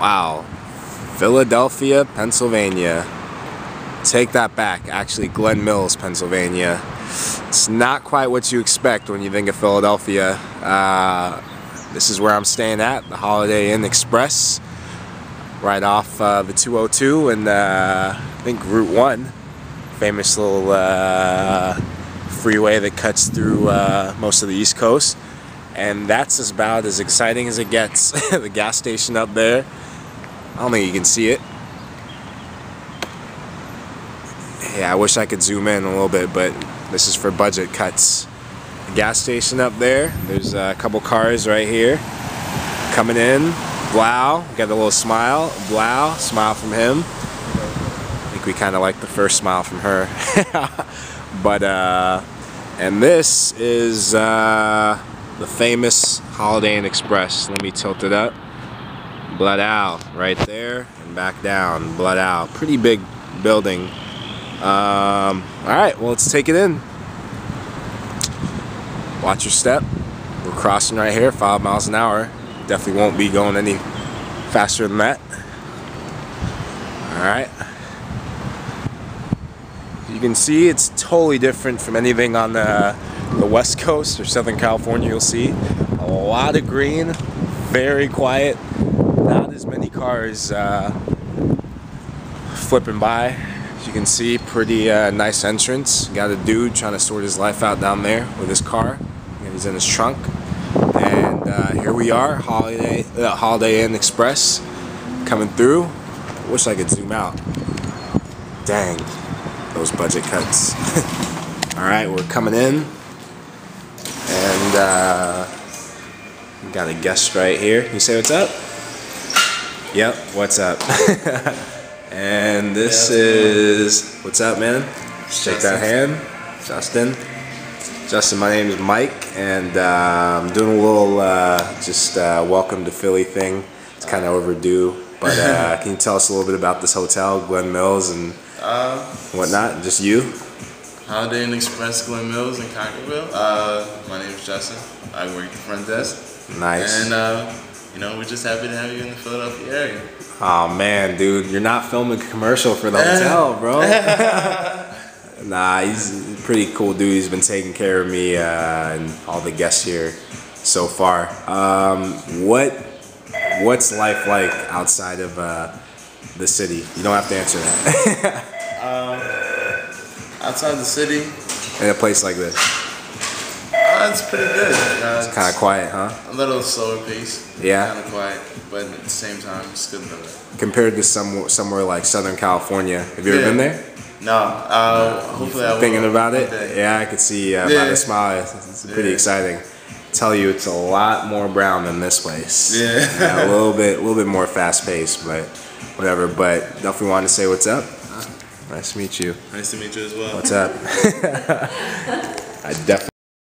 Wow. Philadelphia, Pennsylvania. Take that back. Actually, Glen Mills, Pennsylvania. It's not quite what you expect when you think of Philadelphia. Uh, this is where I'm staying at, the Holiday Inn Express, right off uh, the 202 and uh, I think Route 1. Famous little uh, freeway that cuts through uh, most of the East Coast. And that's about as exciting as it gets. the gas station up there. I don't think you can see it. Yeah, I wish I could zoom in a little bit, but this is for budget cuts. The gas station up there. There's a couple cars right here coming in. Wow, got a little smile. Wow, smile from him. I think we kind of like the first smile from her. but, uh, and this is uh, the famous Holiday Inn Express. Let me tilt it up. Blood out right there and back down. Blood out. Pretty big building. Um, all right, well, let's take it in. Watch your step. We're crossing right here, five miles an hour. Definitely won't be going any faster than that. All right. You can see it's totally different from anything on the, the West Coast or Southern California you'll see. A lot of green, very quiet, not as many cars uh, flipping by. As you can see, pretty uh, nice entrance. Got a dude trying to sort his life out down there with his car. And he's in his trunk. And uh, here we are, Holiday, uh, Holiday Inn Express coming through. Wish I could zoom out. Dang, those budget cuts. All right, we're coming in. And uh, got a guest right here. You say what's up? Yep, what's up? and this Yeah, is what's up, man? Shake that hand, Justin. Justin, my name is Mike, and uh, I'm doing a little uh, just uh, welcome to Philly thing. It's kind of overdue, but uh, can you tell us a little bit about this hotel, Glen Mills, and Uh, whatnot? Just you? Holiday Inn Express, Glen Mills, in Concordville. Uh, my name is Justin. I work the front desk. Nice. And, uh, you know, we're just happy to have you in the Philadelphia area. Oh man, dude, you're not filming a commercial for the hotel, bro. nah, he's a pretty cool dude. He's been taking care of me uh, and all the guests here so far. Um, what what's life like outside of uh, the city? You don't have to answer that. Outside the city, In a place like this, uh, it's pretty good. Uh, it's kind of quiet, huh? a little slower pace. Yeah. Kind of quiet, but at the same time, it's good though. Compared to some somewhere like Southern California. Have you ever been there? No, uh, hopefully I will. Thinking about it? day. Yeah, I could see uh, by the smile. It's, it's pretty Yeah. exciting. Tell you, it's a lot more brown than this place. Yeah. a little bit, a little bit more fast paced, but whatever. But definitely wanted to say what's up. Nice to meet you. Nice to meet you as well. What's up? I definitely.